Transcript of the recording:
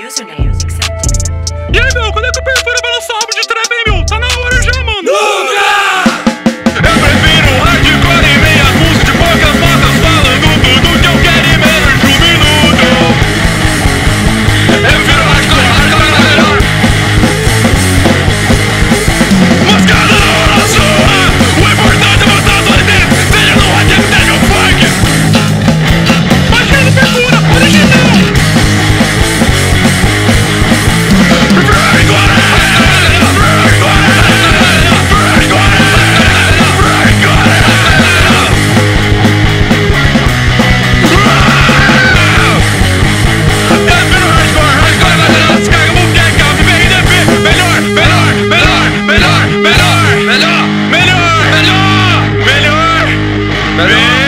Username accepted. Amen.